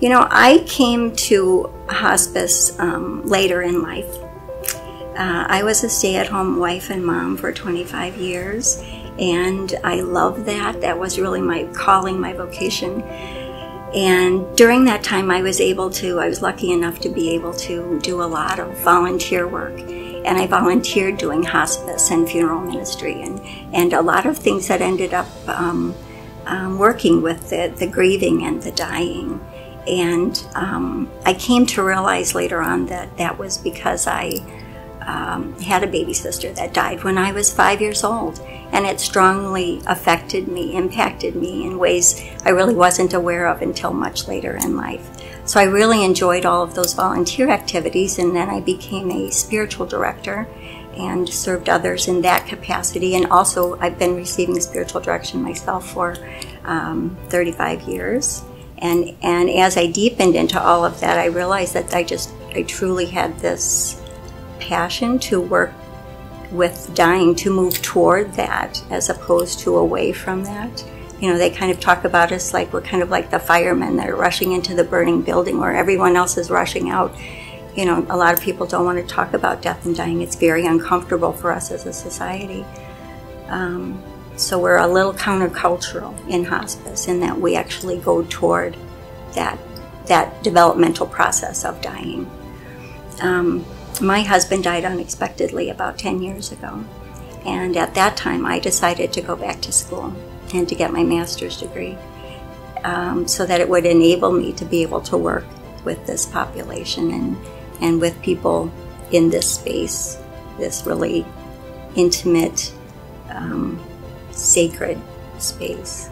You know, I came to hospice um, later in life. Uh, I was a stay at home wife and mom for 25 years, and I love that. That was really my calling, my vocation. And during that time, I was able to, I was lucky enough to be able to do a lot of volunteer work. And I volunteered doing hospice and funeral ministry and, and a lot of things that ended up um, um, working with the, the grieving and the dying. And um, I came to realize later on that that was because I um, had a baby sister that died when I was five years old. And it strongly affected me, impacted me in ways I really wasn't aware of until much later in life. So I really enjoyed all of those volunteer activities, and then I became a spiritual director and served others in that capacity. And also, I've been receiving spiritual direction myself for um, 35 years. And, and as I deepened into all of that, I realized that I just, I truly had this passion to work with dying, to move toward that as opposed to away from that. You know, they kind of talk about us like we're kind of like the firemen that are rushing into the burning building where everyone else is rushing out. You know, a lot of people don't want to talk about death and dying. It's very uncomfortable for us as a society. Um, so we're a little countercultural in hospice in that we actually go toward that that developmental process of dying. Um, my husband died unexpectedly about 10 years ago, and at that time I decided to go back to school and to get my master's degree um, so that it would enable me to be able to work with this population and, and with people in this space, this really intimate, um, sacred space.